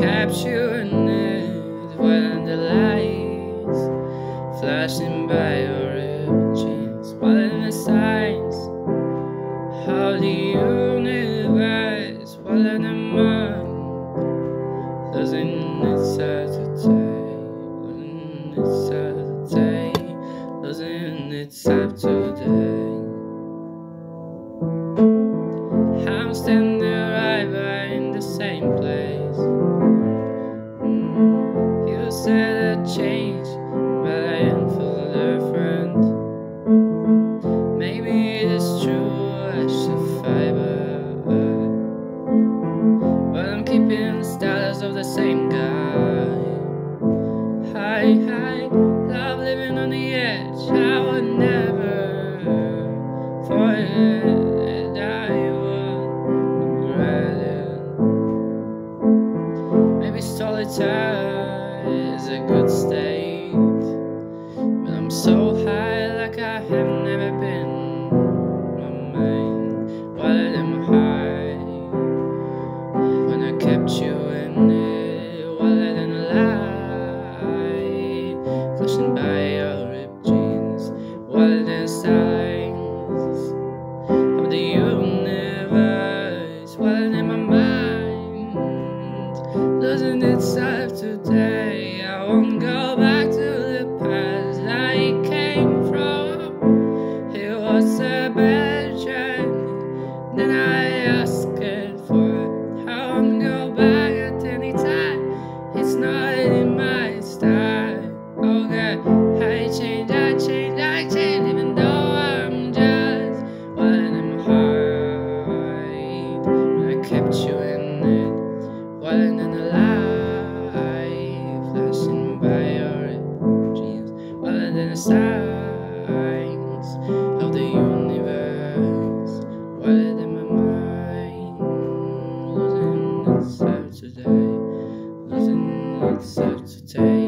capturing it when the lights flashing by your jeans, swallowing the signs how the universe swallowing the mind, losing its today, losing its today, losing its today. I'm standing changed, but I am full different. Maybe it is true, I should fight, but, I'm keeping the status of the same guy. Hi, hi, love living on the edge. I would never regret it. Maybe solitaire a good state, but I'm so high like I have never been. My mind, wider than my height. When I kept you in it, wider than a lie. Flashing by your ripped jeans, wider than signs doesn't it serve today? I wonder. Saturday. today. Nothing except today.